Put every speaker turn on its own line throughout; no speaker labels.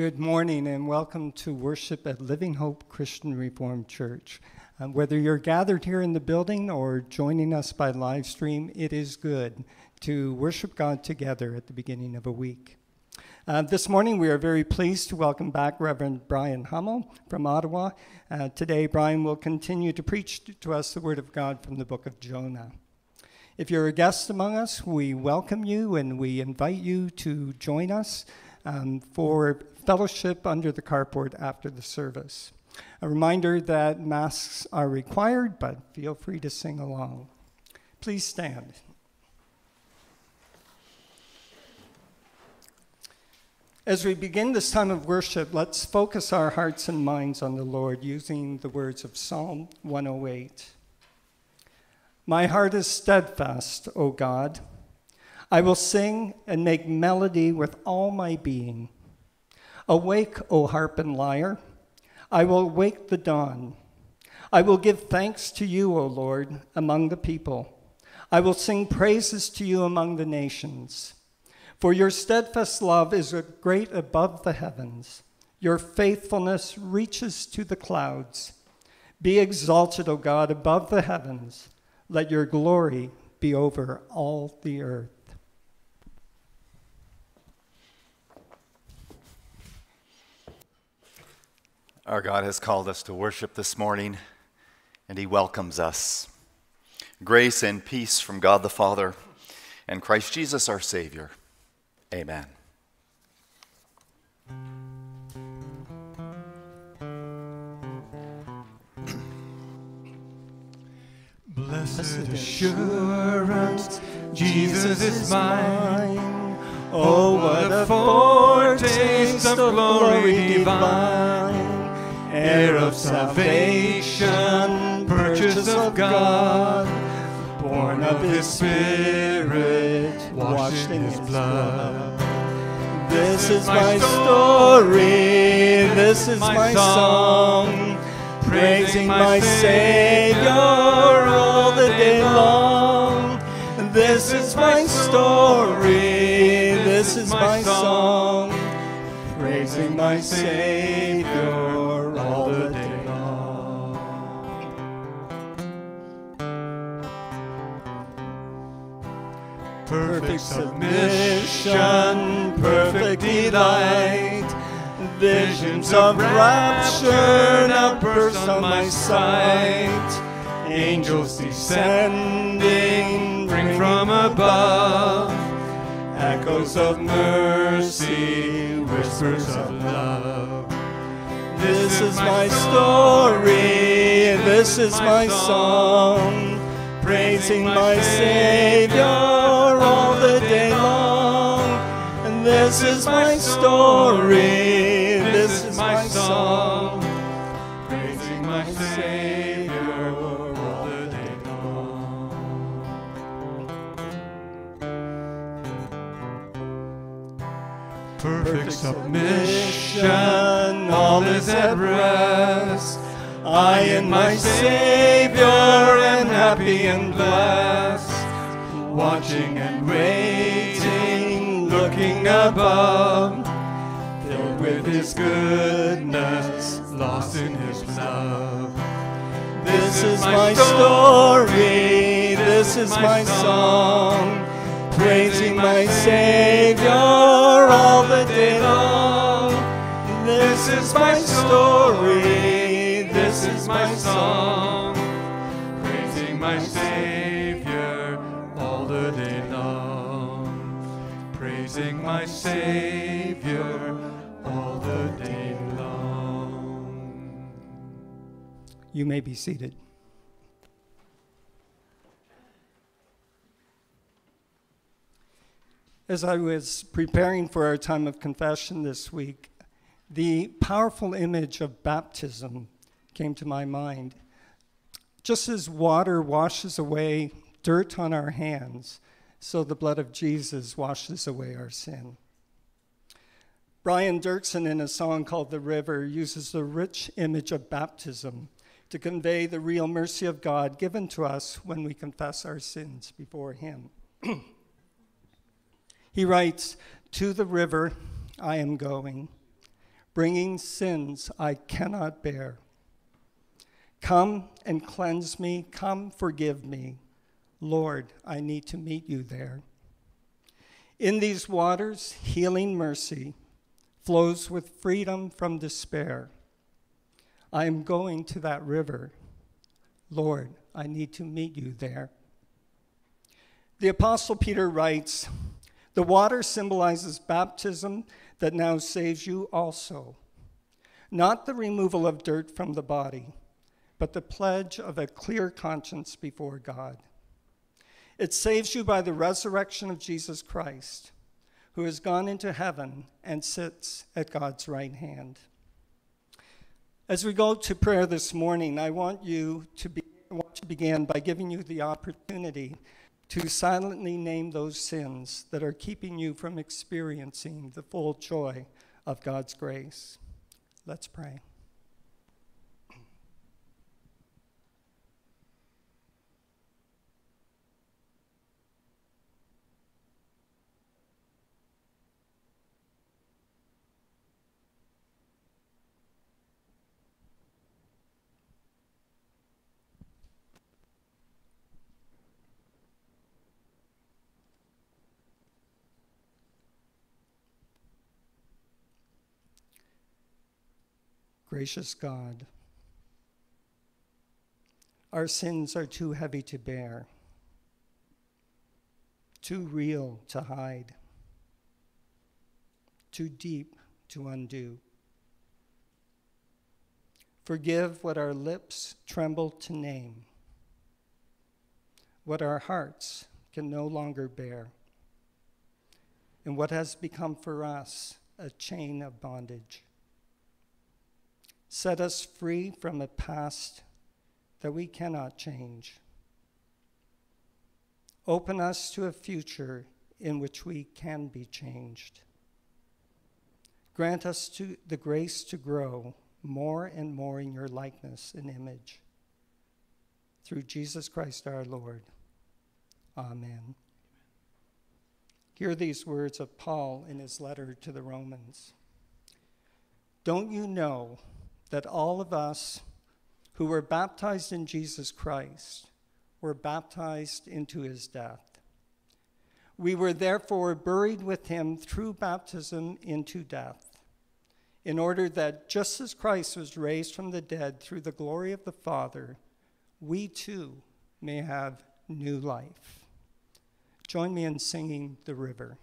Good morning and welcome to worship at Living Hope Christian Reformed Church. Um, whether you're gathered here in the building or joining us by live stream, it is good to worship God together at the beginning of a week. Uh, this morning, we are very pleased to welcome back Reverend Brian Hummel from Ottawa. Uh, today, Brian will continue to preach to us the Word of God from the book of Jonah. If you're a guest among us, we welcome you and we invite you to join us um, for fellowship under the carport after the service. A reminder that masks are required, but feel free to sing along. Please stand. As we begin this time of worship, let's focus our hearts and minds on the Lord using the words of Psalm 108. My heart is steadfast, O God. I will sing and make melody with all my being. Awake, O harp and lyre. I will wake the dawn. I will give thanks to you, O Lord, among the people. I will sing praises to you among the nations. For your steadfast love is great above the heavens. Your faithfulness reaches to the clouds. Be exalted, O God, above the heavens. Let your glory be over all the earth.
Our God has called us to worship this morning, and He welcomes us. Grace and peace from God the Father and Christ Jesus our Savior. Amen.
Blessed assurance, Jesus is mine. Oh, what a oh, foretaste of glory divine, heir of salvation, purchase of God, born of His Spirit, washed in His blood. This is my story, this is my song, praising my Savior all the day long. This is my story, this is my song, praising my Savior Perfect submission, perfect delight, visions of rapture now burst on my sight. Angels descending, bring from above echoes of mercy, whispers of love. This is my story, this is my song, praising my Savior day long. And this is my story, this is my song, praising my Savior all the day long. Perfect submission, all is at rest. I and my Savior am happy and blessed, watching and waiting, looking above, filled with His goodness, lost in His love. This is my story, this is my song, praising my Savior all the day long. This is my story, this is my song, praising my Savior My Savior all the day long.
You may be seated. As I was preparing for our time of confession this week, the powerful image of baptism came to my mind. Just as water washes away dirt on our hands, so the blood of Jesus washes away our sin. Brian Doerksen, in a song called The River, uses the rich image of baptism to convey the real mercy of God given to us when we confess our sins before Him. he writes, To the river I am going, bringing sins I cannot bear. Come and cleanse me, come forgive me. Lord, I need to meet you there. In these waters, healing mercy flows with freedom from despair. I am going to that river. Lord, I need to meet you there. The Apostle Peter writes The water symbolizes baptism that now saves you also, not the removal of dirt from the body, but the pledge of a clear conscience before God. It saves you by the resurrection of Jesus Christ, who has gone into heaven and sits at God's right hand. As we go to prayer this morning, I want you to, be, want to begin by giving you the opportunity to silently name those sins that are keeping you from experiencing the full joy of God's grace. Let's pray. Gracious God, our sins are too heavy to bear, too real to hide, too deep to undo. Forgive what our lips tremble to name, what our hearts can no longer bear, and what has become for us a chain of bondage. Set us free from a past that we cannot change. Open us to a future in which we can be changed. Grant us to the grace to grow more and more in your likeness and image. Through Jesus Christ our Lord. Amen. Hear these words of Paul in his letter to the Romans. Don't you know? That all of us who were baptized in Jesus Christ were baptized into his death. We were therefore buried with him through baptism into death, in order that just as Christ was raised from the dead through the glory of the Father, we too may have new life. Join me in singing The River.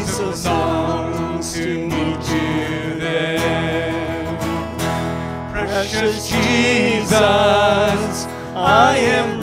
So of songs to meet you there. Precious Jesus, I am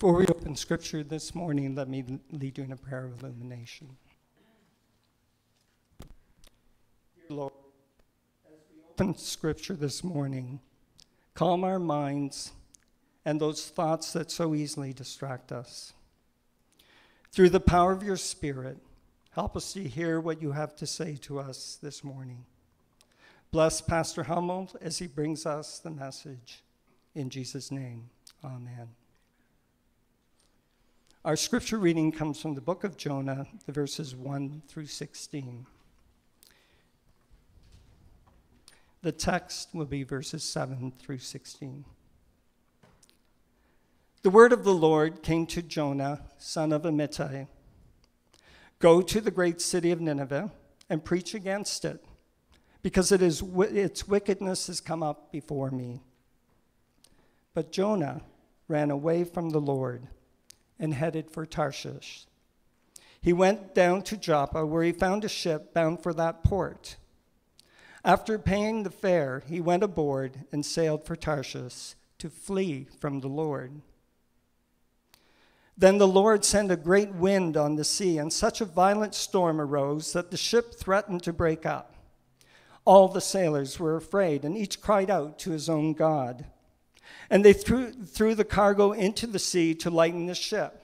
Before we open scripture this morning, let me lead you in a prayer of illumination. Dear Lord, as we open scripture this morning, calm our minds and those thoughts that so easily distract us. Through the power of your Spirit, help us to hear what you have to say to us this morning. Bless Pastor Hummel as he brings us the message. In Jesus' name, amen. Our scripture reading comes from the book of Jonah, the verses 1 through 16. The text will be verses 7 through 16. The word of the Lord came to Jonah, son of Amittai Go to the great city of Nineveh and preach against it, because it is, its wickedness has come up before me. But Jonah ran away from the Lord and headed for Tarshish. He went down to Joppa, where he found a ship bound for that port. After paying the fare, he went aboard and sailed for Tarshish to flee from the Lord. Then the Lord sent a great wind on the sea, and such a violent storm arose that the ship threatened to break up. All the sailors were afraid, and each cried out to his own God. And they threw, threw the cargo into the sea to lighten the ship.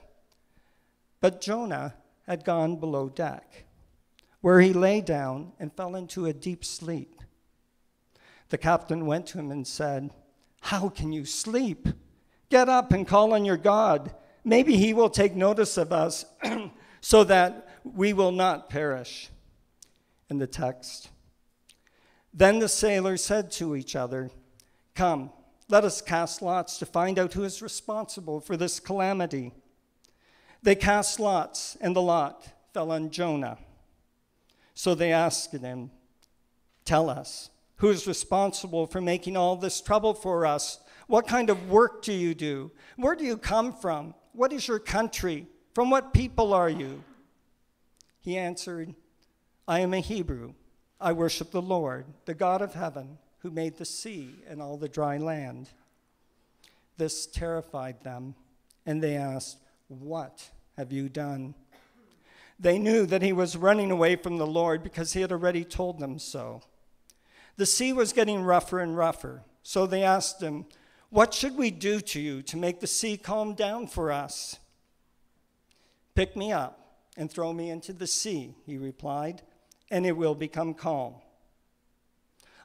But Jonah had gone below deck, where he lay down and fell into a deep sleep. The captain went to him and said, How can you sleep? Get up and call on your God. Maybe he will take notice of us so that we will not perish. In the text. Then the sailors said to each other, Come, let us cast lots to find out who is responsible for this calamity. They cast lots, and the lot fell on Jonah. So they asked him, Tell us, who is responsible for making all this trouble for us? What kind of work do you do? Where do you come from? What is your country? From what people are you? He answered, I am a Hebrew. I worship the Lord, the God of heaven, who made the sea and all the dry land. This terrified them, and they asked, What have you done? They knew that he was running away from the Lord because he had already told them so. The sea was getting rougher and rougher, so they asked him, what should we do to you to make the sea calm down for us? Pick me up and throw me into the sea, he replied, and it will become calm.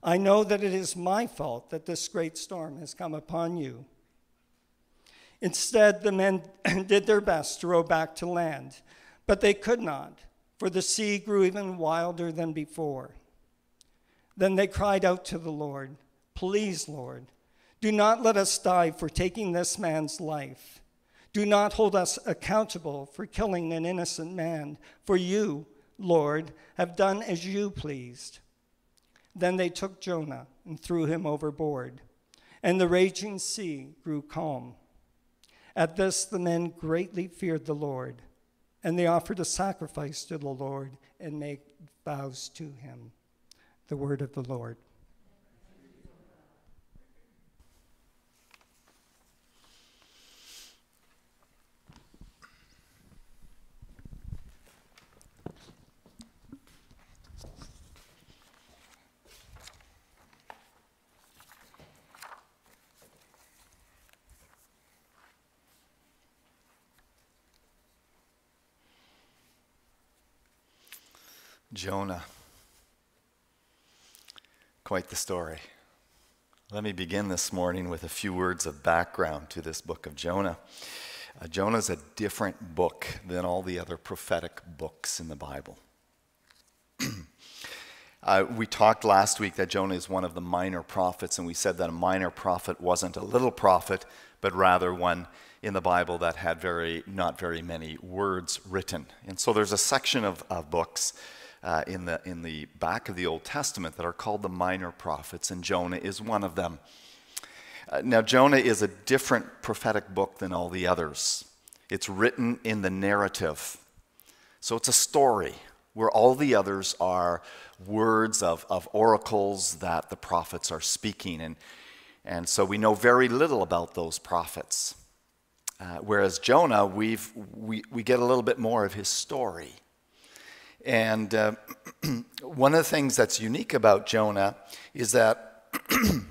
I know that it is my fault that this great storm has come upon you. Instead, the men did their best to row back to land, but they could not, for the sea grew even wilder than before. Then they cried out to the Lord, Please, Lord, do not let us die for taking this man's life. Do not hold us accountable for killing an innocent man, for you, Lord, have done as you pleased. Then they took Jonah and threw him overboard, and the raging sea grew calm. At this, the men greatly feared the Lord, and they offered a sacrifice to the Lord and made vows to him. The word of the Lord.
Jonah. Quite the story. Let me begin this morning with a few words of background to this book of Jonah. Uh, Jonah is a different book than all the other prophetic books in the Bible. uh, we talked last week that Jonah is one of the minor prophets, and we said that a minor prophet wasn't a little prophet, but rather one in the Bible that had very, not very many words written. And so there's a section of, of books uh, in, the, in the back of the Old Testament that are called the minor prophets, and Jonah is one of them. Uh, now, Jonah is a different prophetic book than all the others. It's written in the narrative. So it's a story where all the others are words of, of oracles that the prophets are speaking. And, and so we know very little about those prophets. Uh, whereas Jonah, we've, we, we get a little bit more of his story. And uh, one of the things that's unique about Jonah is that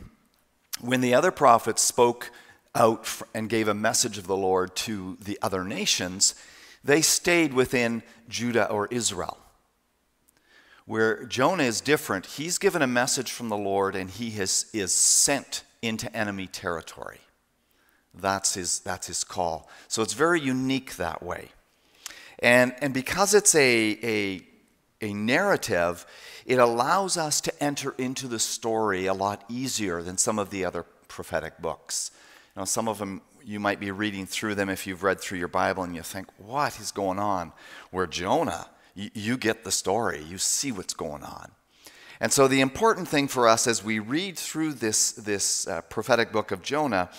when the other prophets spoke out and gave a message of the Lord to the other nations, they stayed within Judah or Israel. Where Jonah is different, he's given a message from the Lord and he has, is sent into enemy territory. That's his, that's his call. So it's very unique that way. And, and because it's a, a, a narrative, it allows us to enter into the story a lot easier than some of the other prophetic books. You know, some of them you might be reading through them if you've read through your Bible and you think, what is going on? Where Jonah, you, you get the story, you see what's going on. And so the important thing for us as we read through this, this uh, prophetic book of Jonah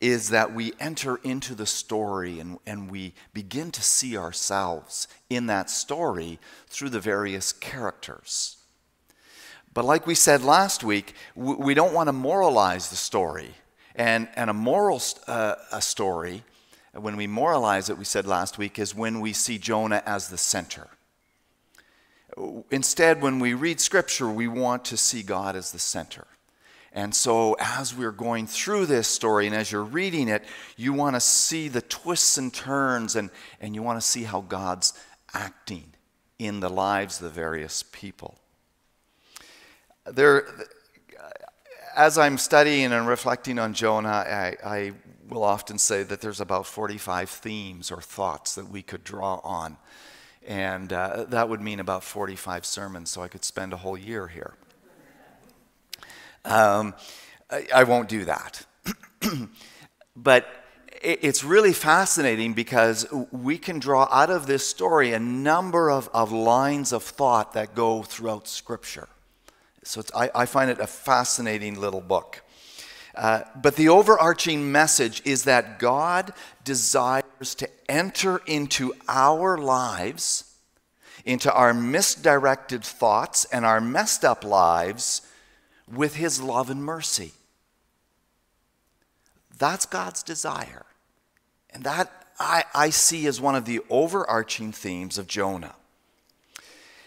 is that we enter into the story and, and we begin to see ourselves in that story through the various characters. But like we said last week, we, don't want to moralize the story. And, and a moral uh, a story, when we moralize it, we said last week, is when we see Jonah as the center. Instead, when we read Scripture, we want to see God as the center. And so, as we're going through this story and as you're reading it, you want to see the twists and turns and, and you want to see how God's acting in the lives of the various people. There, as I'm studying and reflecting on Jonah, I, I will often say that there's about 45 themes or thoughts that we could draw on. And uh, that would mean about 45 sermons, so I could spend a whole year here. Um, I, I won't do that. but it's really fascinating because we can draw out of this story a number of, of lines of thought that go throughout Scripture. So I, I, find it a fascinating little book. Uh, but the overarching message is that God desires to enter into our lives, into our misdirected thoughts and our messed up lives with his love and mercy. That's God's desire. And that I, I see as one of the overarching themes of Jonah.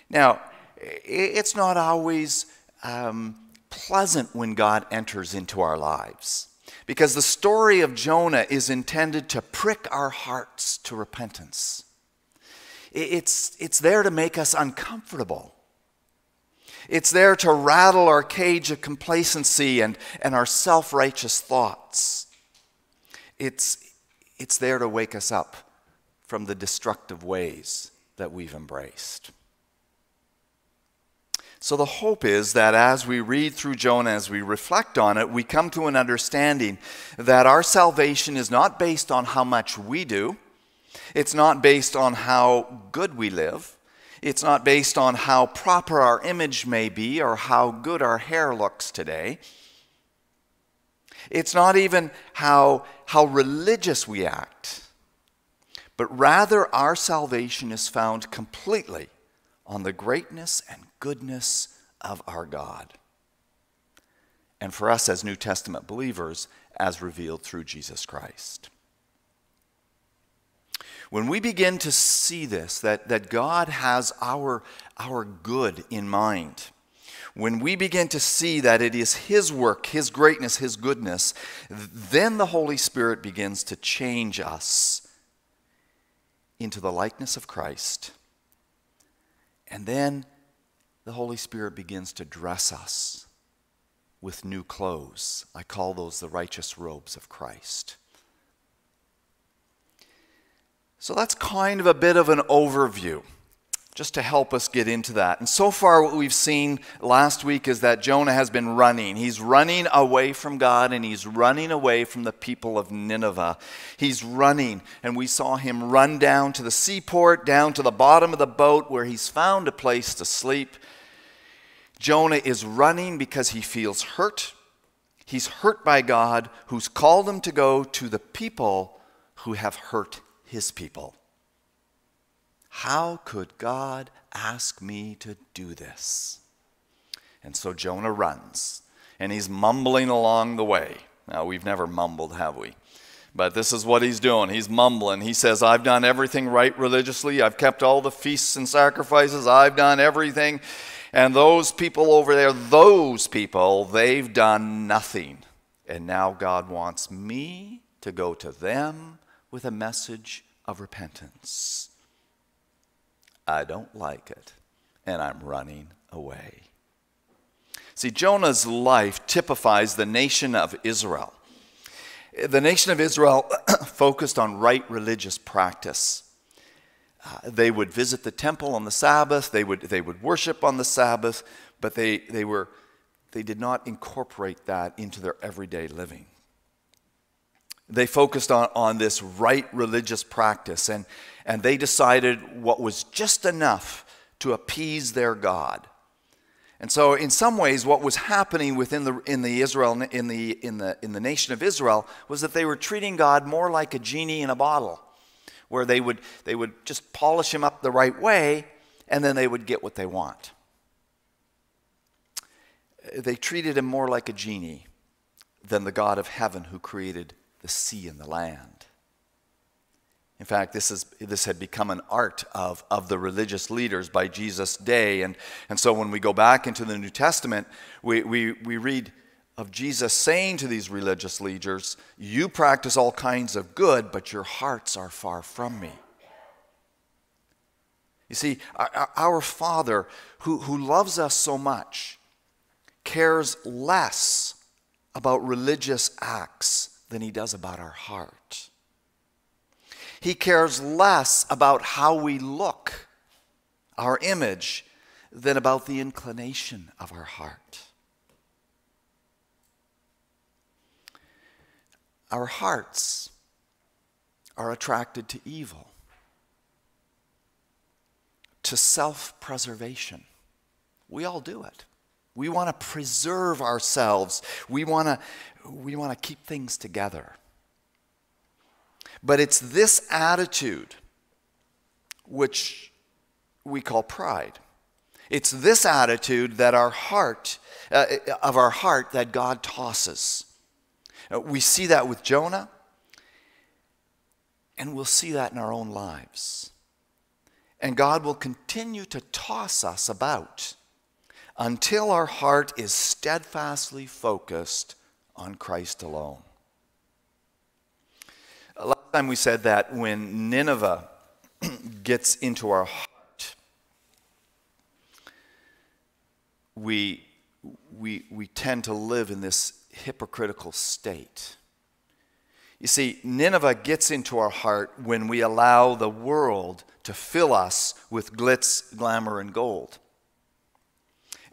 Now, it's not always um, pleasant when God enters into our lives because the story of Jonah is intended to prick our hearts to repentance. It's, it's there to make us uncomfortable. It's there to rattle our cage of complacency and, and our self righteous thoughts. It's, it's there to wake us up from the destructive ways that we've embraced. So, the hope is that as we read through Jonah, as we reflect on it, we come to an understanding that our salvation is not based on how much we do, it's not based on how good we live, it's not based on how proper our image may be or how good our hair looks today. It's not even how, how religious we act, but rather our salvation is found completely on the greatness and goodness of our God. And for us as New Testament believers, as revealed through Jesus Christ. When we begin to see this, that, that God has our, our good in mind, when we begin to see that it is His work, His greatness, His goodness, then the Holy Spirit begins to change us into the likeness of Christ. And then the Holy Spirit begins to dress us with new clothes. I call those the righteous robes of Christ. So that's kind of a bit of an overview just to help us get into that. And so far, what we've seen last week is that Jonah has been running. He's running away from God and he's running away from the people of Nineveh. He's running, and we saw him run down to the seaport, down to the bottom of the boat where he's found a place to sleep. Jonah is running because he feels hurt. He's hurt by God, who's called him to go to the people who have hurt his people. How could God ask me to do this? And so Jonah runs, and he's mumbling along the way. Now, we've never mumbled, have we? But this is what he's doing. He's mumbling. He says, I've done everything right religiously. I've kept all the feasts and sacrifices. I've done everything. And those people over there, those people, they've done nothing. And now God wants me to go to them with a message of repentance. I don't like it, and I'm running away. See, Jonah's life typifies the nation of Israel. The nation of Israel focused on right religious practice. Uh, they would visit the temple on the Sabbath, they would, they would worship on the Sabbath, but they, they, were, they did not incorporate that into their everyday living. They focused on, on this right religious practice, and, and they decided what was just enough to appease their God. And so, in some ways, what was happening within the, in the Israel in the, in, the, in the nation of Israel was that they were treating God more like a genie in a bottle, where they would, they would just polish him up the right way, and then they would get what they want. They treated him more like a genie than the God of heaven who created the sea and the land. In fact, this, is, this had become an art of, of the religious leaders by Jesus' day. And, and so when we go back into the New Testament, we, we, we read of Jesus saying to these religious leaders, You practice all kinds of good, but your hearts are far from me. You see, our, our Father, who, who loves us so much, cares less about religious acts than he does about our heart. He cares less about how we look, our image, than about the inclination of our heart. Our hearts are attracted to evil, to self preservation. We all do it. We want to preserve ourselves. We want to we want to keep things together. But it's this attitude which we call pride. It's this attitude that our heart, uh, of our heart, that God tosses. Uh, we see that with Jonah, and we'll see that in our own lives. And God will continue to toss us about until our heart is steadfastly focused on Christ alone. Last time we said that when Nineveh gets into our heart, we, we, we tend to live in this hypocritical state. You see, Nineveh gets into our heart when we allow the world to fill us with glitz, glamour, and gold.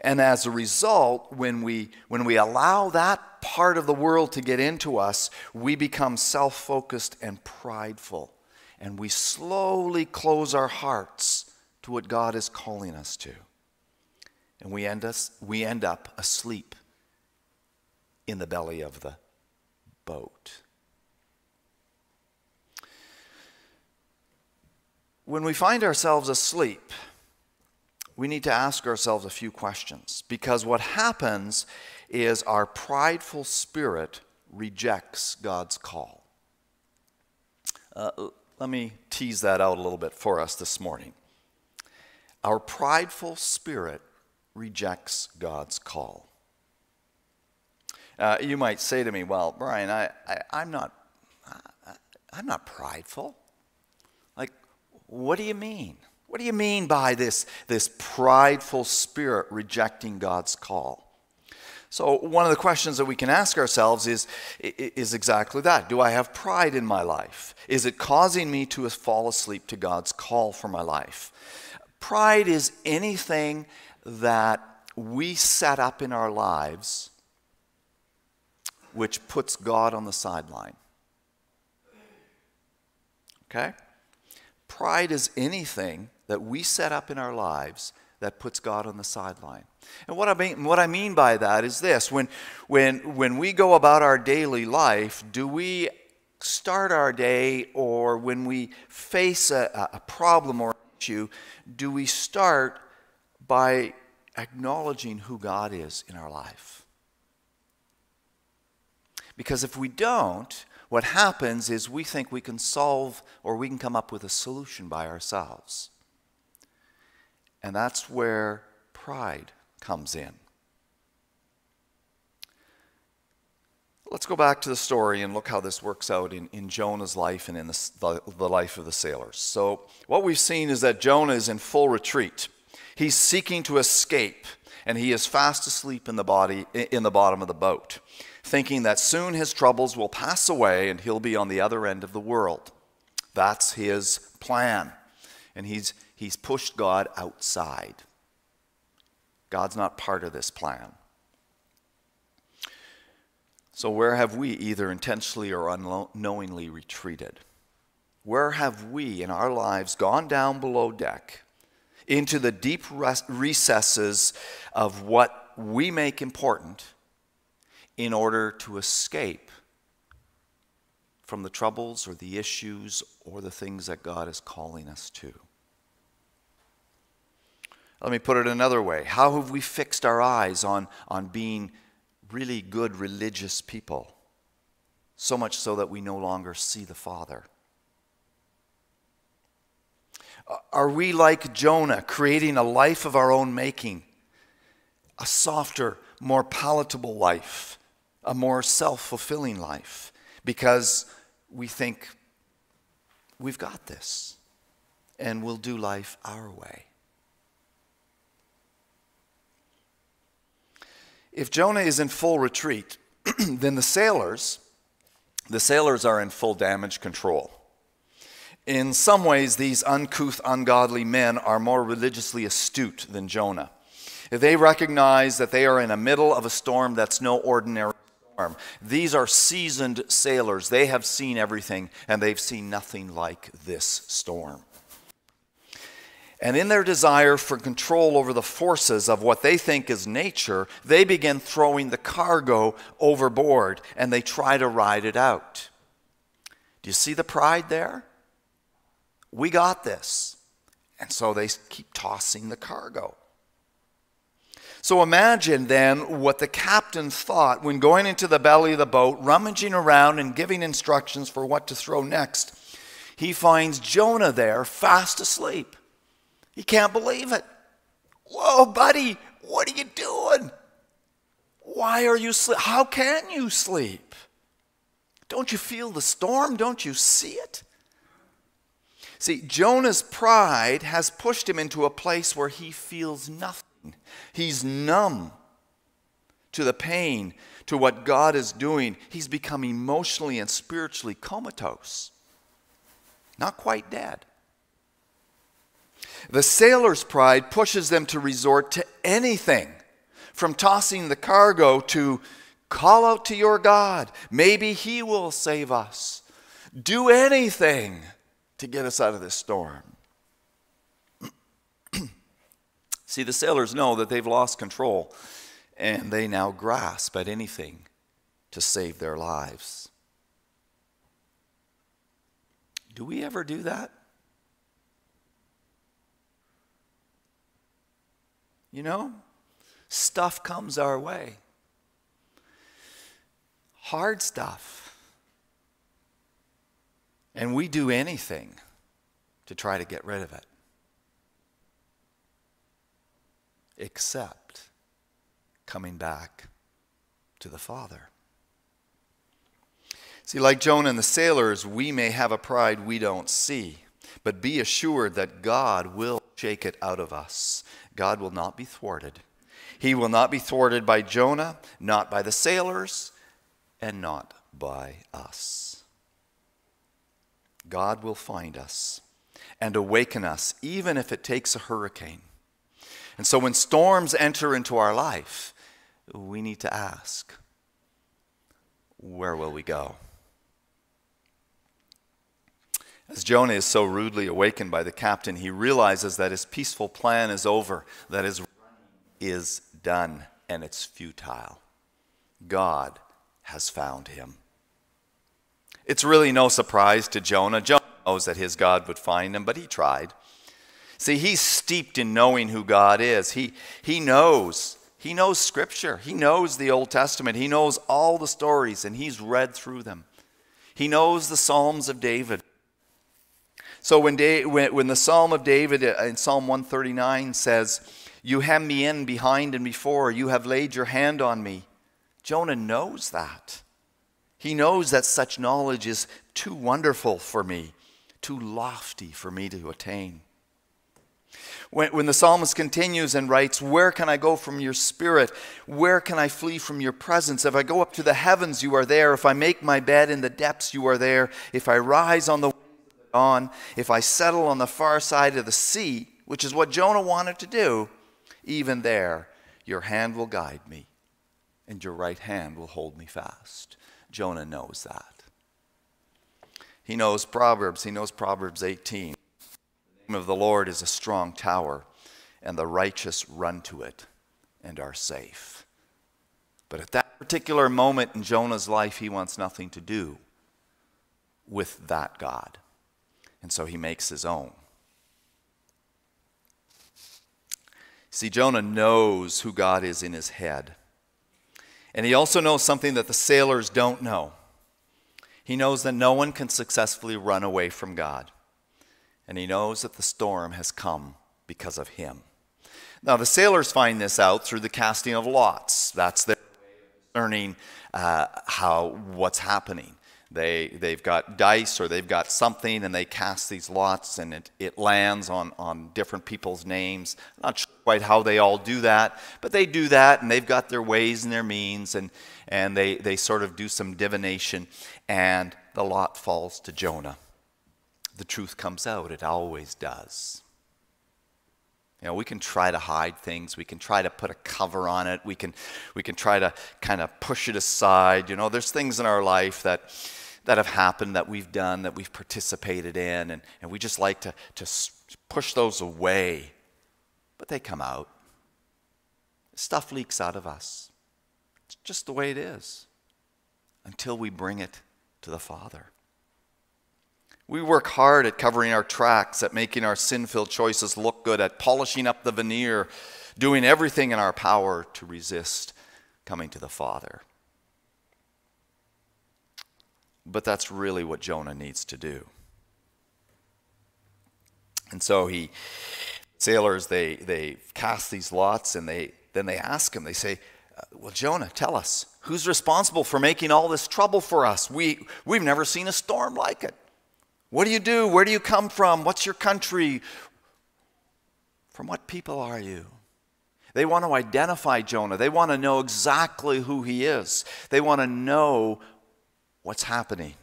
And as a result, when we, when we allow that part of the world to get into us, we become self focused and prideful. And we slowly close our hearts to what God is calling us to. And we end, us, we end up asleep in the belly of the boat. When we find ourselves asleep, we need to ask ourselves a few questions because what happens is our prideful spirit rejects God's call. Uh, let me tease that out a little bit for us this morning. Our prideful spirit rejects God's call. Uh, you might say to me, "Well, Brian, I, I, am not, I, I'm not prideful." Like, what do you mean? What do you mean by this, this prideful spirit rejecting God's call? So, one of the questions that we can ask ourselves is, is exactly that Do I have pride in my life? Is it causing me to fall asleep to God's call for my life? Pride is anything that we set up in our lives which puts God on the sideline. Okay? Pride is anything that we set up in our lives that puts God on the sideline. And what I mean, what I mean by that is this when, when, when we go about our daily life, do we start our day or when we face a, a problem or issue, do we start by acknowledging who God is in our life? Because if we don't, what happens is we think we can solve or we can come up with a solution by ourselves. And that's where pride comes in. Let's go back to the story and look how this works out in, in Jonah's life and in the, the, life of the sailors. So, what we've seen is that Jonah is in full retreat. He's seeking to escape, and he is fast asleep in the, body, in the bottom of the boat thinking that soon his troubles will pass away and he'll be on the other end of the world. That's his plan. And he's, he's pushed God outside. God's not part of this plan. So, where have we either intentionally or unknowingly retreated? Where have we in our lives gone down below deck into the deep recesses of what we make important in order to escape from the troubles or the issues or the things that God is calling us to. Let me put it another way. How have we fixed our eyes on, on being really good religious people? So much so that we no longer see the Father. Are we like Jonah, creating a life of our own making? A softer, more palatable life a more self fulfilling life because we think we've got this and we'll do life our way. If Jonah is in full retreat, then the sailors, the sailors are in full damage control. In some ways, these uncouth, ungodly men are more religiously astute than Jonah. They recognize that they are in the middle of a storm that's no ordinary storm. These are seasoned sailors. They have seen everything, and they've seen nothing like this storm. And in their desire for control over the forces of what they think is nature, they begin throwing the cargo overboard and they try to ride it out. Do you see the pride there? We got this. And so they keep tossing the cargo. So imagine then what the captain thought when going into the belly of the boat, rummaging around and giving instructions for what to throw next. He finds Jonah there, fast asleep. He can't believe it. Whoa, buddy, what are you doing? Why are you sleep? How can you sleep? Don't you feel the storm? Don't you see it? See, Jonah's pride has pushed him into a place where he feels nothing. He's numb to the pain, to what God is doing. He's become emotionally and spiritually comatose, not quite dead. The sailor's pride pushes them to resort to anything from tossing the cargo to call out to your God. Maybe He will save us. Do anything to get us out of this storm. See, the sailors know that they've lost control and they now grasp at anything to save their lives. Do we ever do that? You know, stuff comes our way. Hard stuff. And we do anything to try to get rid of it. except coming back to the Father. See, like Jonah and the sailors, we may have a pride we don't see, but be assured that God will shake it out of us. God will not be thwarted. He will not be thwarted by Jonah, not by the sailors, and not by us. God will find us and awaken us, even if it takes a hurricane. And so when storms enter into our life, we need to ask, where will we go? As Jonah is so rudely awakened by the captain, he realizes that his peaceful plan is over, that his is done, and it's futile. God has found him. It's really no surprise to Jonah. Jonah knows that his God would find him, but he tried. See, he's steeped in knowing who God is. He, he knows. He knows Scripture. He knows the Old Testament. He knows all the stories, and he's read through them. He knows the Psalms of David. So when, when, when the Psalm of David uh, in Psalm 139 says, You hem me in behind and before, you have laid your hand on me, Jonah knows that. He knows that such knowledge is too wonderful for me, too lofty for me to attain. When, when, the psalmist continues and writes, Where can I go from your spirit? Where can I flee from your presence? If I go up to the heavens, you are there. If I make my bed in the depths, you are there. If I rise on the dawn, if I settle on the far side of the sea, which is what Jonah wanted to do, even there, your hand will guide me, and your right hand will hold me fast. Jonah knows that. He knows Proverbs. He knows Proverbs 18. The name of the Lord is a strong tower, and the righteous run to it and are safe. But at that particular moment in Jonah's life, he wants nothing to do with that God. And so he makes his own. See, Jonah knows who God is in his head. And he also knows something that the sailors don't know. He knows that no one can successfully run away from God. And he knows that the storm has come because of him. Now, the sailors find this out through the casting of lots. That's their way of discerning uh, how, what's happening. They, they've got dice or they've got something and they cast these lots and it, it lands on, on different people's names. Not sure quite how they all do that, but they do that and they've got their ways and their means and, and they, they sort of do some divination and the lot falls to Jonah. The truth comes out, it always does. You know, we can try to hide things. We can try to put a cover on it. We can, we can try to kind of push it aside. You know, there's things in our life that, that have happened, that we've done, that we've participated in, and, and we just like to, to push those away. But they come out. Stuff leaks out of us. It's just the way it is until we bring it to the Father. We work hard at covering our tracks, at making our sin filled choices look good, at polishing up the veneer, doing everything in our power to resist coming to the Father. But that's really what Jonah needs to do. And so he, sailors, they, they cast these lots and they, then they ask him, they say, uh, Well, Jonah, tell us, who's responsible for making all this trouble for us? We, we've never seen a storm like it. What do you do? Where do you come from? What's your country? From what people are you? They want to identify Jonah. They want to know exactly who he is. They want to know what's happening.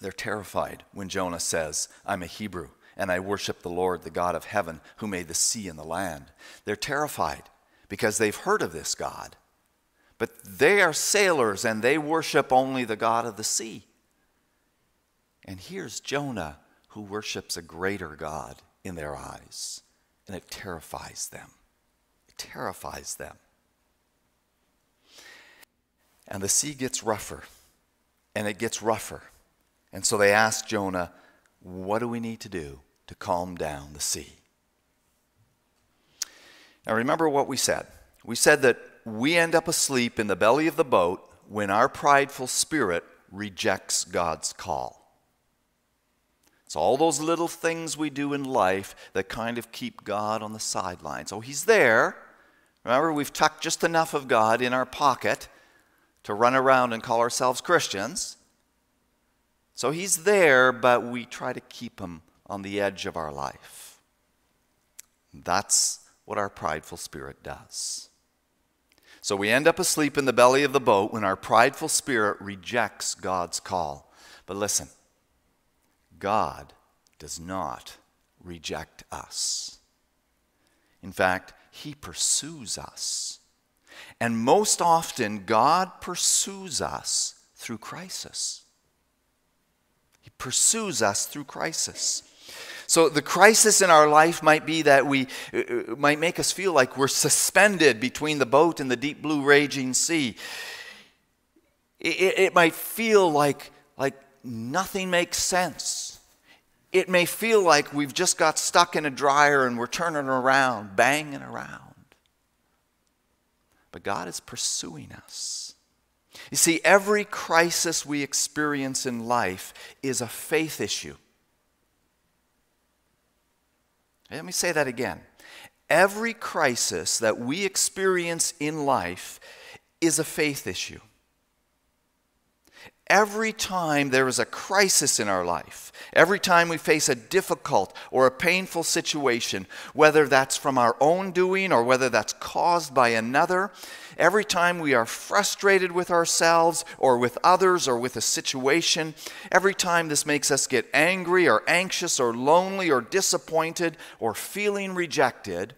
They're terrified when Jonah says, I'm a Hebrew and I worship the Lord, the God of heaven, who made the sea and the land. They're terrified because they've heard of this God. But they are sailors and they worship only the God of the sea. And here's Jonah who worships a greater God in their eyes. And it terrifies them. It terrifies them. And the sea gets rougher, and it gets rougher. And so they ask Jonah, What do we need to do to calm down the sea? Now remember what we said. We said that we end up asleep in the belly of the boat when our prideful spirit rejects God's call. It's all those little things we do in life that kind of keep God on the sidelines. Oh, He's there. Remember, we've tucked just enough of God in our pocket to run around and call ourselves Christians. So he's there, but we try to keep him on the edge of our life. That's what our prideful spirit does. So we end up asleep in the belly of the boat when our prideful spirit rejects God's call. But listen, God does not reject us. In fact, He pursues us. And most often, God pursues us through crisis. He pursues us through crisis. So the crisis in our life might be that we uh, might make us feel like we're suspended between the boat and the deep blue raging sea. It, it might feel like, like nothing makes sense. It may feel like we've just got stuck in a dryer and we're turning around, banging around. But God is pursuing us. You see, every crisis we experience in life is a faith issue. Let me say that again. Every crisis that we experience in life is a faith issue. Every time there is a crisis in our life, every time we face a difficult or a painful situation, whether that's from our own doing or whether that's caused by another, every time we are frustrated with ourselves or with others or with a situation, every time this makes us get angry or anxious or lonely or disappointed or feeling rejected,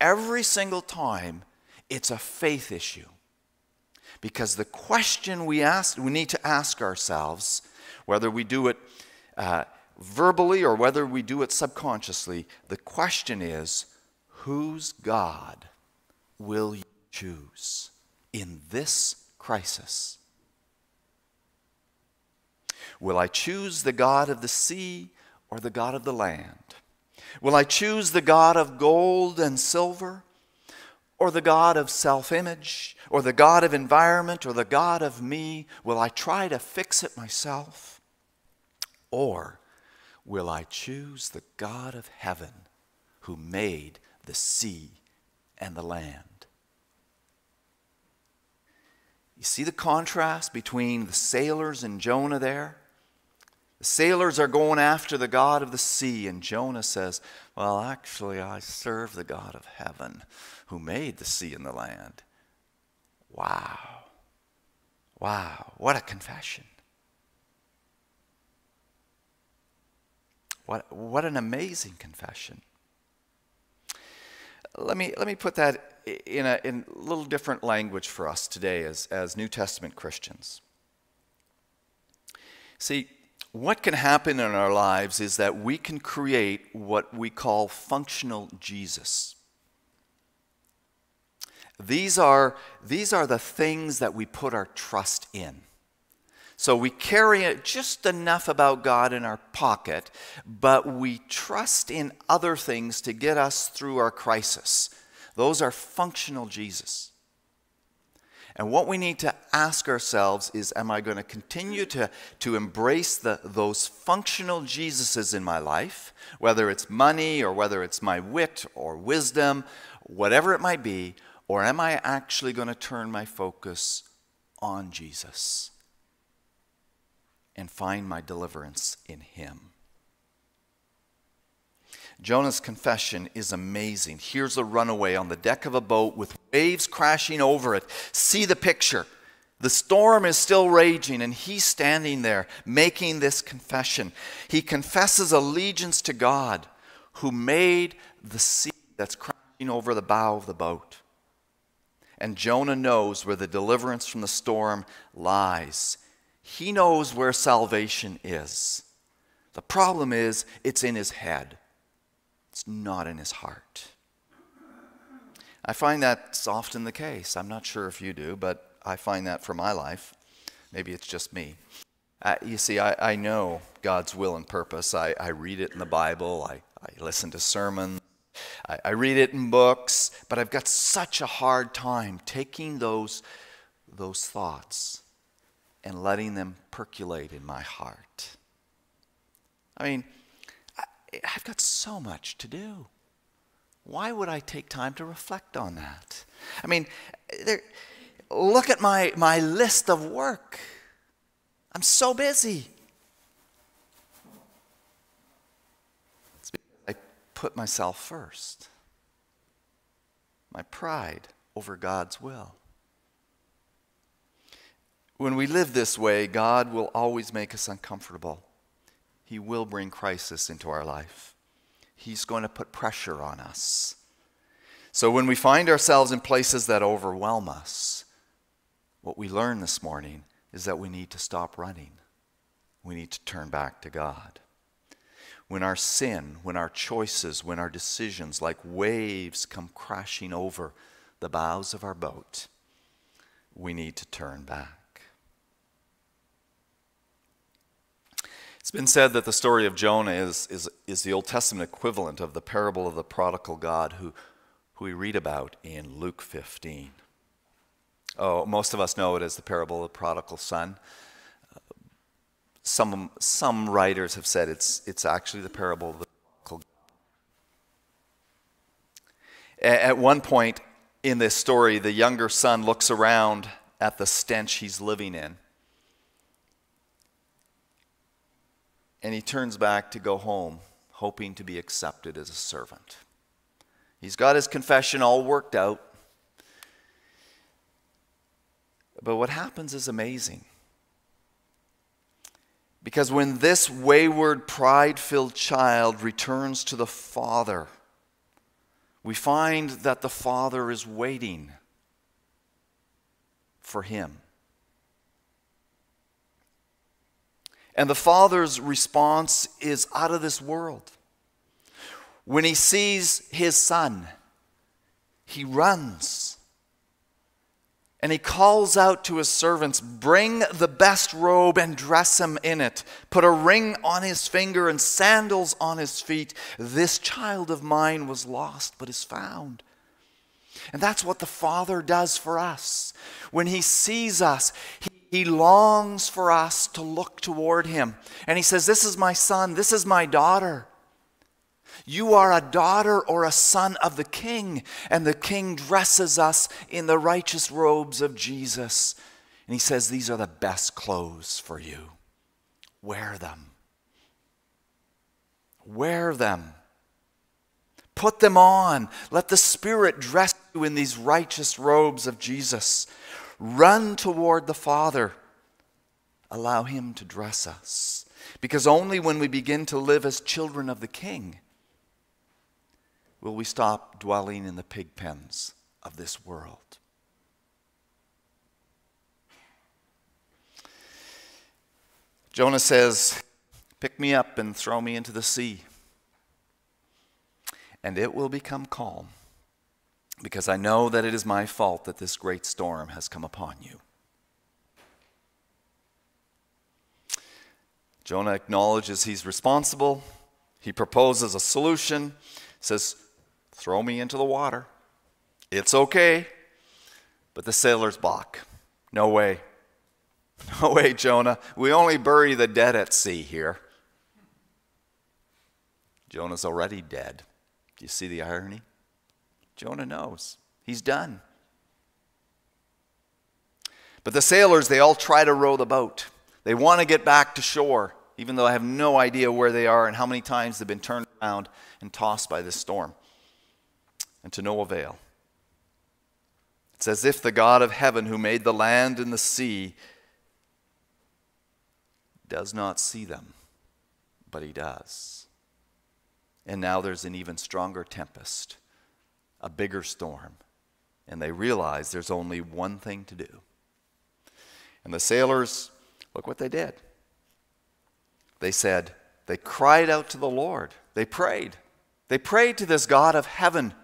every single time it's a faith issue. Because the question we ask, we need to ask ourselves, whether we do it uh, verbally or whether we do it subconsciously, the question is, whose God will you choose in this crisis? Will I choose the God of the sea or the God of the land? Will I choose the God of gold and silver or the God of self image or the God of environment or the God of me? Will I try to fix it myself? Or will I choose the God of heaven who made the sea and the land? You see the contrast between the sailors and Jonah there? The sailors are going after the God of the sea, and Jonah says, Well, actually, I serve the God of heaven who made the sea and the land. Wow. Wow. What a confession. What, what an amazing confession. Let me, let me put that in a, in a little different language for us today as, as New Testament Christians. See, what can happen in our lives is that we can create what we call functional Jesus. These are, these are the things that we put our trust in. So we carry just enough about God in our pocket, but we trust in other things to get us through our crisis. Those are functional Jesus. And what we need to ask ourselves is Am I going to continue to, to embrace the, those functional Jesuses in my life, whether it's money or whether it's my wit or wisdom, whatever it might be, or am I actually going to turn my focus on Jesus and find my deliverance in Him? Jonah's confession is amazing. Here's a runaway on the deck of a boat with waves crashing over it. See the picture. The storm is still raging, and he's standing there making this confession. He confesses allegiance to God who made the sea that's crashing over the bow of the boat. And Jonah knows where the deliverance from the storm lies. He knows where salvation is. The problem is, it's in his head, it's not in his heart. I find that's often the case. I'm not sure if you do, but I find that for my life. Maybe it's just me. Uh, you see, I, I know God's will and purpose. I, I read it in the Bible, I, I listen to sermons, I, I read it in books, but I've got such a hard time taking those, those thoughts and letting them percolate in my heart. I mean, I, I've got so much to do. Why would I take time to reflect on that? I mean, there, look at my, my list of work. I'm so busy. Put myself first, my pride over God's will. When we live this way, God will always make us uncomfortable. He will bring crisis into our life. He's going to put pressure on us. So when we find ourselves in places that overwhelm us, what we learn this morning is that we need to stop running. We need to turn back to God. When our sin, when our choices, when our decisions, like waves, come crashing over the bows of our boat, we need to turn back. It's been said that the story of Jonah is, is, is the Old Testament equivalent of the parable of the prodigal God who, who we read about in Luke 15. Oh, most of us know it as the parable of the prodigal son. Some, some writers have said it's, it's actually the parable of the. At one point in this story, the younger son looks around at the stench he's living in And he turns back to go home, hoping to be accepted as a servant. He's got his confession all worked out. But what happens is amazing. Because when this wayward, pride filled child returns to the Father, we find that the Father is waiting for him. And the father's response is out of this world. When he sees his son, he runs and he calls out to his servants, Bring the best robe and dress him in it. Put a ring on his finger and sandals on his feet. This child of mine was lost but is found. And that's what the Father does for us. When he sees us, he longs for us to look toward him. And he says, This is my son, this is my daughter. You are a daughter or a son of the king, and the king dresses us in the righteous robes of Jesus. And he says, These are the best clothes for you. Wear them. Wear them. Put them on. Let the Spirit dress you in these righteous robes of Jesus. Run toward the Father. Allow Him to dress us. Because only when we begin to live as children of the King will we stop dwelling in the pig pens of this world. Jonah says, Pick me up and throw me into the sea, and it will become calm because I know that it is my fault that this great storm has come upon you. Jonah acknowledges he's responsible. He proposes a solution, says, Throw me into the water. It's okay. But the sailors balk. No way. No way, Jonah. We only bury the dead at sea here. Jonah's already dead. Do you see the irony? Jonah knows. He's done. But the sailors, they all try to row the boat. They want to get back to shore, even though I have no idea where they are and how many times they've been turned around and tossed by this storm. And to no avail. It's as if the God of heaven, who made the land and the sea, does not see them, but he does. And now there's an even stronger tempest a bigger storm. And they realize there's only one thing to do. And the sailors, look what they did. They said, they cried out to the Lord. They prayed. They prayed to this God of heaven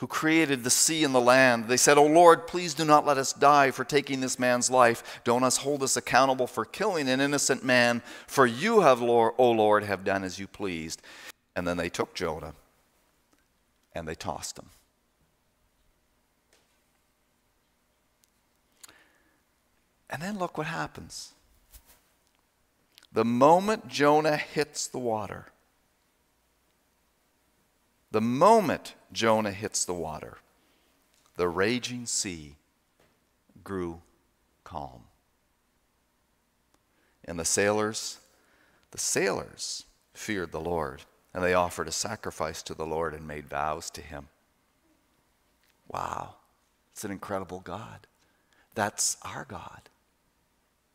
who created the sea and the land. They said, O Lord, please do not let us die for taking this man's life. Don't us hold us accountable for killing an innocent man, for you have, Lord, O Lord, have done as you pleased. And then they took Jonah and they tossed him. And then look what happens. The moment Jonah hits the water, the moment Jonah hits the water, the raging sea grew calm. And the sailors, the sailors feared the Lord and they offered a sacrifice to the Lord and made vows to him. Wow, it's an incredible God. That's our God.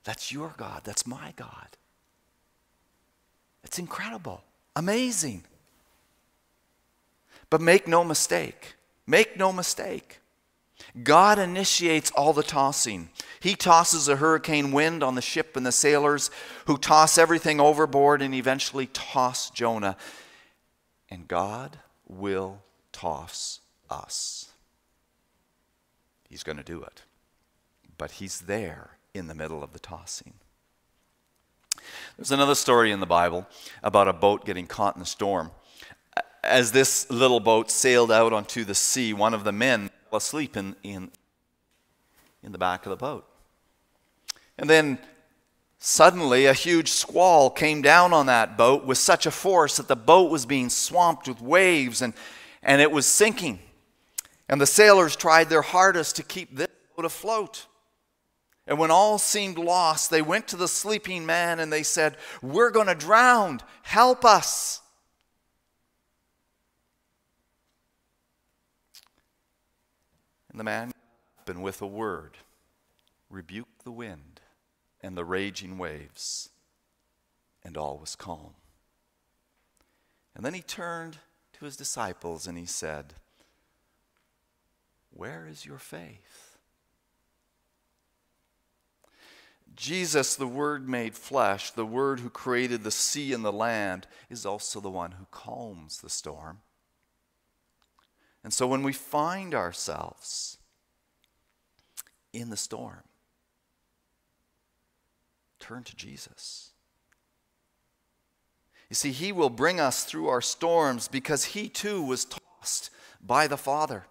That's your God. That's my God. It's incredible, amazing. But make no mistake, make no mistake. God initiates all the tossing. He tosses a hurricane wind on the ship and the sailors who toss everything overboard and eventually toss Jonah. And God will toss us. He's going to do it. But He's there in the middle of the tossing. There's another story in the Bible about a boat getting caught in a storm. As this little boat sailed out onto the sea, one of the men fell asleep in, in, in the back of the boat. And then suddenly a huge squall came down on that boat with such a force that the boat was being swamped with waves and, and it was sinking. And the sailors tried their hardest to keep this boat afloat. And when all seemed lost, they went to the sleeping man and they said, We're going to drown. Help us. And the man and with a word rebuked the wind and the raging waves, and all was calm. And then he turned to his disciples and he said, Where is your faith? Jesus, the Word made flesh, the Word who created the sea and the land, is also the one who calms the storm. And so when we find ourselves in the storm, turn to Jesus. You see, He will bring us through our storms because He too was tossed by the Father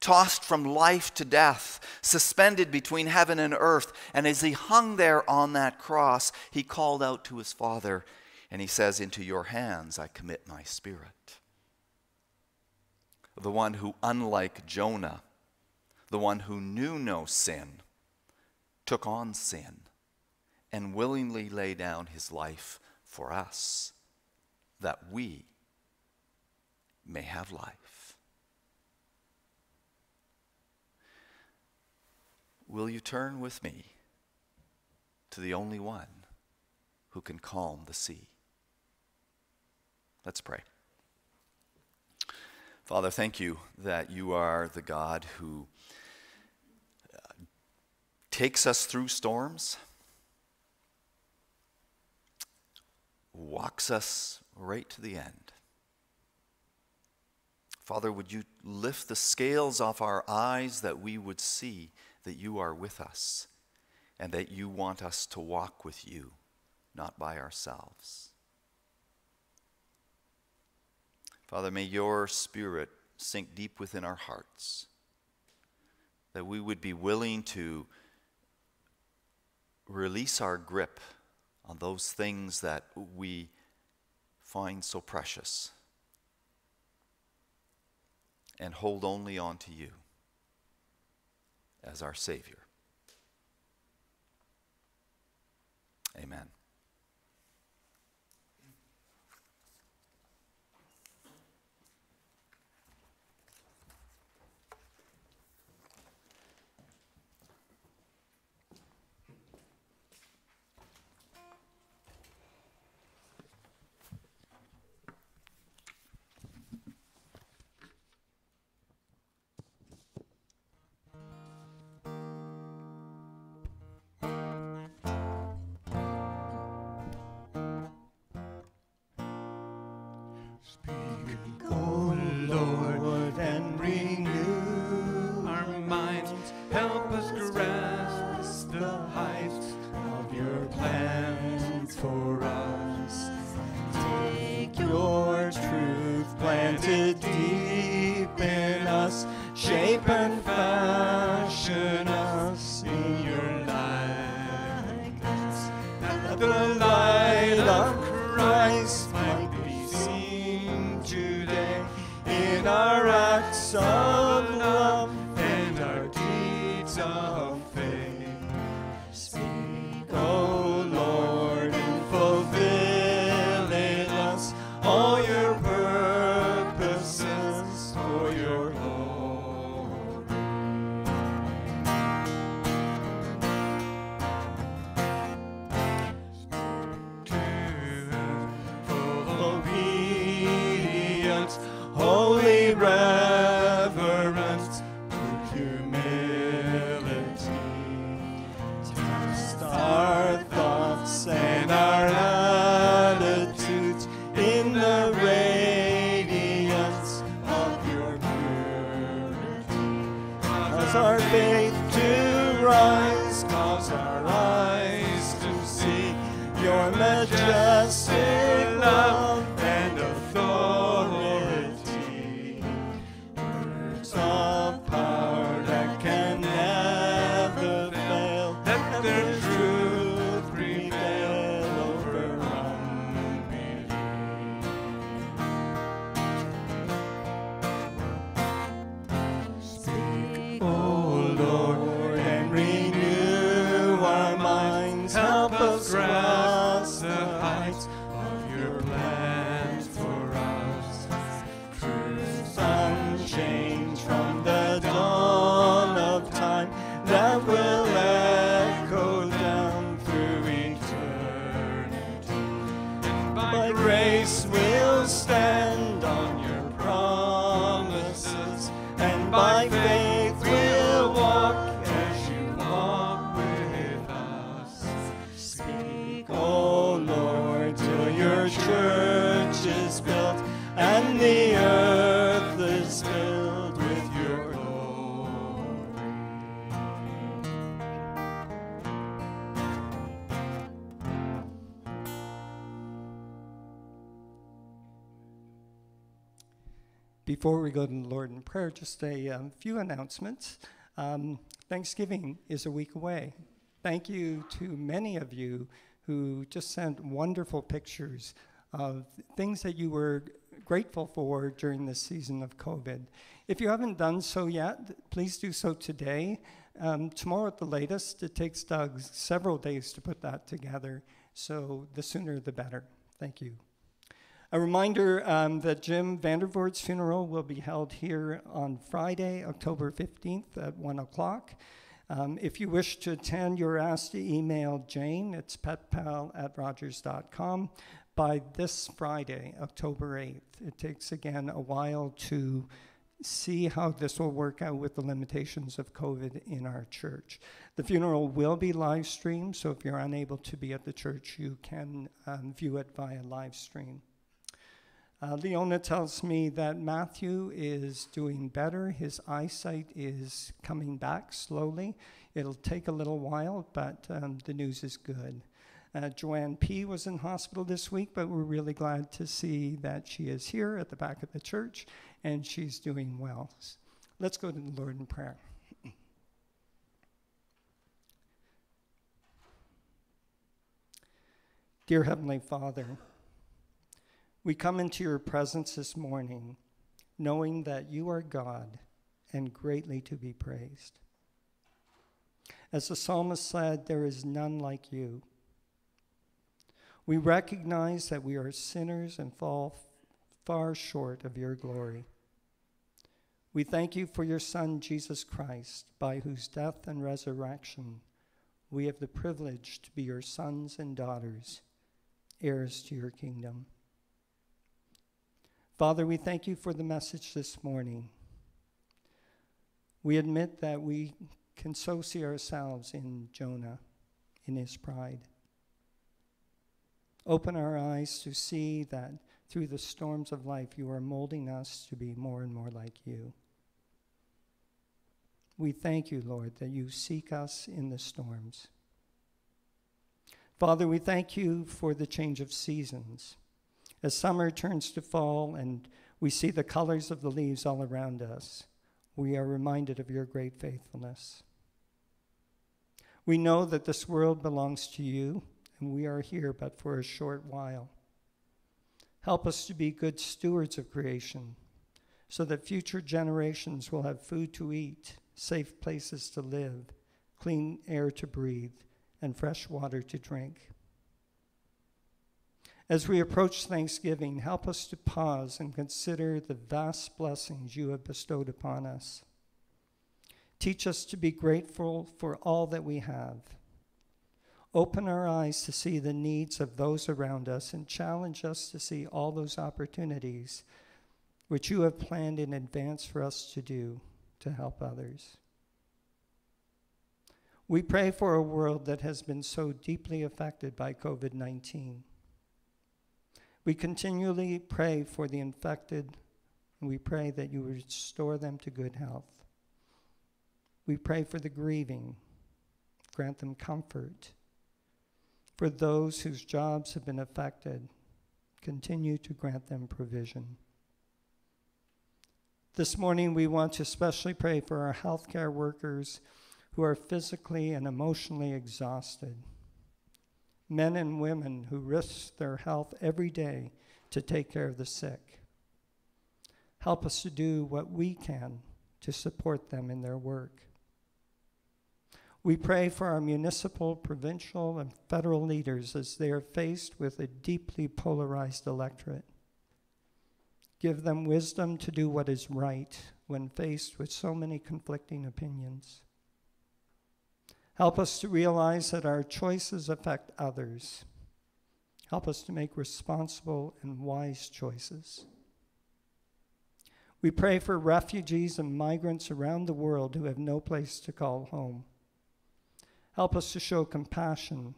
tossed from life to death, suspended between heaven and earth. And as he hung there on that cross, he called out to his Father and he says, Into your hands I commit my spirit. The one who, unlike Jonah, the one who knew no sin, took on sin and willingly lay down his life for us that we may have life. Will you turn with me to the only one who can calm the sea? Let's pray. Father, thank you that you are the God who uh, takes us through storms, walks us right to the end. Father, would you lift the scales off our eyes that we would see that you are with us and that you want us to walk with you, not by ourselves. Father, may your spirit sink deep within our hearts, that we would be willing to release our grip on those things that we find so precious and hold only on to you as our Savior. Amen.
Cause our faith to rise, cause our eyes to see your
majestic love. Prayer, just a um, few announcements. Um, Thanksgiving is a week away. Thank you to many of you who just sent wonderful pictures of things that you were grateful for during this season of COVID. If you haven't done so yet, please do so today. Um, tomorrow at the latest, it takes Doug several days to put that together, so the sooner the better. Thank you. A reminder um, that Jim Vandervoort's funeral will be held here on Friday, October 15th at 1 o'clock. Um, if you wish to attend, you're asked to email Jane, it's petpal at rogers.com, by this Friday, October 8th. It takes, again, a while to see how this will work out with the limitations of COVID in our church. The funeral will be live streamed, so if you're unable to be at the church, you can um, view it via live stream. Uh, Leona tells me that Matthew is doing better. His eyesight is coming back slowly. It'll take a little while, but um, the news is good. Uh, Joanne P. was in hospital this week, but we're really glad to see that she is here at the back of the church and she's doing well. Let's go to the Lord in prayer. Dear Heavenly Father, we come into your presence this morning knowing that you are God and greatly to be praised. As the psalmist said, there is none like you. We recognize that we are sinners and fall far short of your glory. We thank you for your Son, Jesus Christ, by whose death and resurrection we have the privilege to be your sons and daughters, heirs to your kingdom. Father, we thank you for the message this morning. We admit that we can so see ourselves in Jonah, in his pride. Open our eyes to see that through the storms of life, you are molding us to be more and more like you. We thank you, Lord, that you seek us in the storms. Father, we thank you for the change of seasons. As summer turns to fall and we see the colors of the leaves all around us, we are reminded of your great faithfulness. We know that this world belongs to you, and we are here but for a short while. Help us to be good stewards of creation so that future generations will have food to eat, safe places to live, clean air to breathe, and fresh water to drink. As we approach Thanksgiving, help us to pause and consider the vast blessings you have bestowed upon us. Teach us to be grateful for all that we have. Open our eyes to see the needs of those around us and challenge us to see all those opportunities which you have planned in advance for us to do to help others. We pray for a world that has been so deeply affected by COVID 19. We continually pray for the infected, and we pray that you restore them to good health. We pray for the grieving, grant them comfort. For those whose jobs have been affected, continue to grant them provision. This morning, we want to especially pray for our healthcare workers who are physically and emotionally exhausted men and women who risk their health every day to take care of the sick. Help us to do what we can to support them in their work. We pray for our municipal, provincial, and federal leaders as they are faced with a deeply polarized electorate. Give them wisdom to do what is right when faced with so many conflicting opinions. Help us to realize that our choices affect others. Help us to make responsible and wise choices. We pray for refugees and migrants around the world who have no place to call home. Help us to show compassion.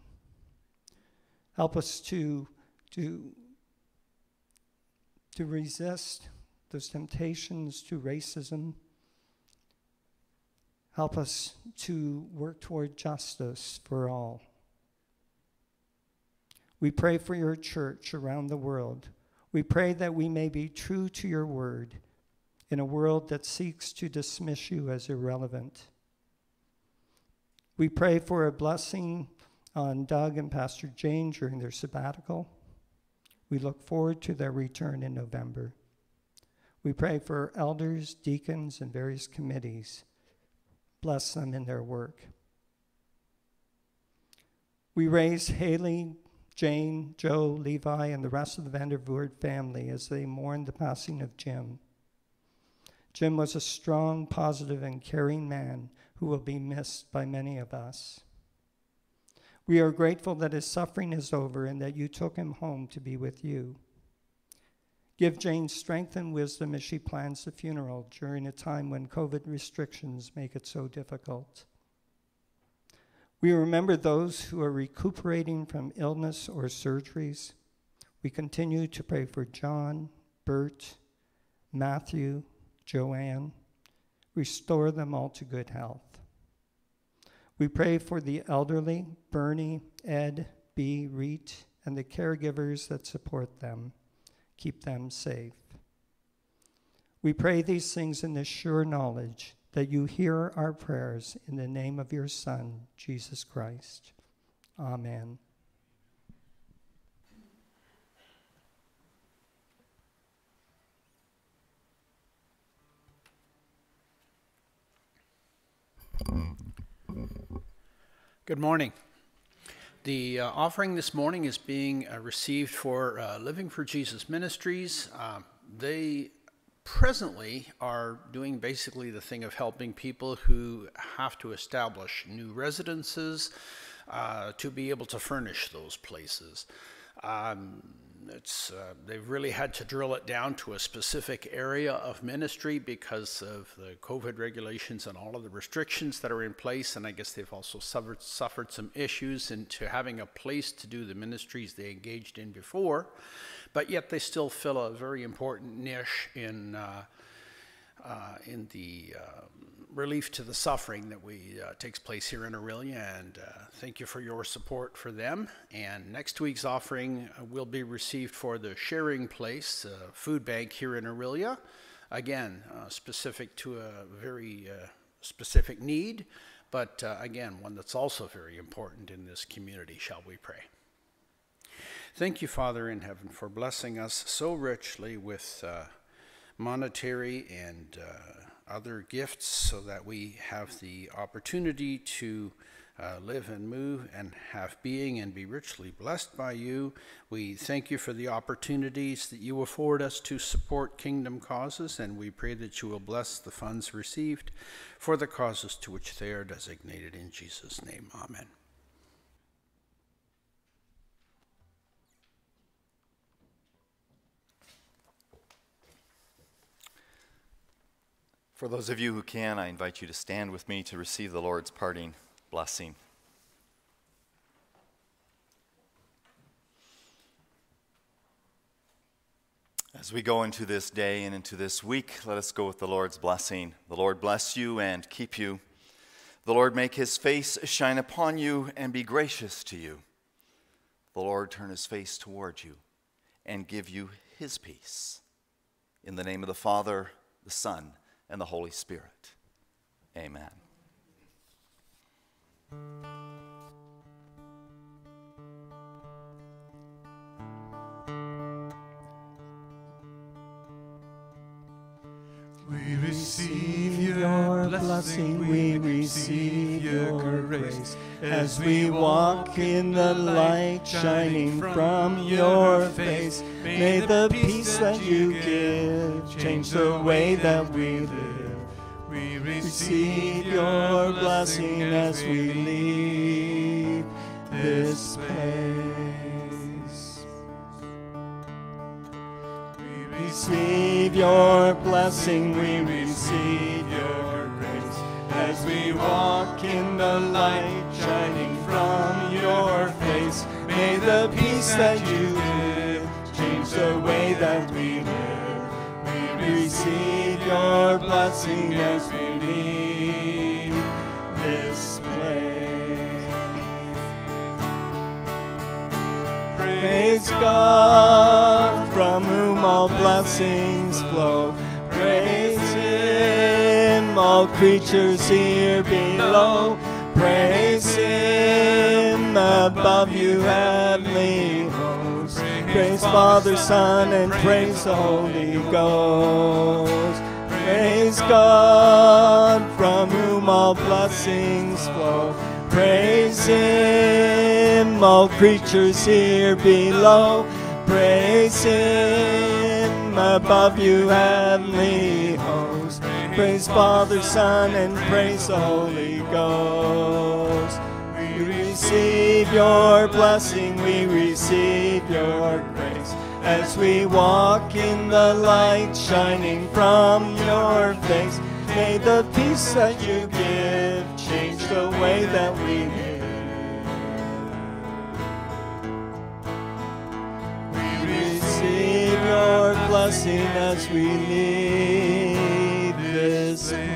Help us to, to, to resist those temptations to racism. Help us to work toward justice for all. We pray for your church around the world. We pray that we may be true to your word in a world that seeks to dismiss you as irrelevant. We pray for a blessing on Doug and Pastor Jane during their sabbatical. We look forward to their return in November. We pray for elders, deacons, and various committees. Bless them in their work. We raise Haley, Jane, Joe, Levi, and the rest of the Vandervoort family as they mourn the passing of Jim. Jim was a strong, positive, and caring man who will be missed by many of us. We are grateful that his suffering is over and that you took him home to be with you. Give Jane strength and wisdom as she plans the funeral during a time when COVID restrictions make it so difficult. We remember those who are recuperating from illness or surgeries. We continue to pray for John, Bert, Matthew, Joanne. Restore them all to good health. We pray for the elderly, Bernie, Ed, B, Reet, and the caregivers that support them. Keep them safe. We pray these things in the sure knowledge that you hear our prayers in the name of your Son, Jesus Christ. Amen.
Good morning. The uh, offering this morning is being uh, received for uh, Living for Jesus Ministries. Um, they presently are doing basically the thing of helping people who have to establish new residences uh, to be able to furnish those places. Um, it's uh, they've really had to drill it down to a specific area of ministry because of the COVID regulations and all of the restrictions that are in place. And I guess they've also suffered suffered some issues into having a place to do the ministries they engaged in before but yet they still fill a very important niche in, uh, uh, in the uh, relief to the suffering that we uh, takes place here in Orillia. And uh, thank you for your support for them. And next week's offering will be received for the Sharing Place Food Bank here in Orillia. Again, specific to a very specific need, but again, one that's also very important in this community. Shall we pray? Thank you, Father in heaven, for blessing us so richly with uh, monetary and uh, other gifts so that we have the opportunity to uh, live and move and have being and be richly blessed by you. We thank you for the opportunities that you afford us to support kingdom causes, and we pray that you will bless the funds received for the causes to which they are designated. In Jesus' name, amen.
For those of you who can, I invite you to stand with me to receive the Lord's parting blessing. As we go into this day and into this week, let us go with the Lord's blessing. The Lord bless you and keep you. The Lord make his face shine upon you and be gracious to you. The Lord turn his face toward you and give you his peace. In the name of the Father, the Son, and the Holy Spirit. Amen.
We receive your blessing, we receive your grace as we walk in the light shining from your face. May the peace that you give change the way that we live. We receive your blessing as we leave this place.
We receive your blessing, we receive your grace. As we walk in the light shining from your face, may the peace that you give change the way that we live. We receive your blessing as we leave this place. Praise God from whom all blessings flow. Praise Him, all creatures here below. Praise Him above you, heavenly hosts. Praise Father, Son, and praise the Holy Ghost. Praise God from whom all blessings flow. Praise Him, all creatures here below. Praise Him above you, heavenly. Praise Father, Son, and praise the Holy Ghost. We receive your blessing, we receive your grace. As we walk in the light shining from your face, may the peace that you give change the way that we live. We receive your blessing as we leave place.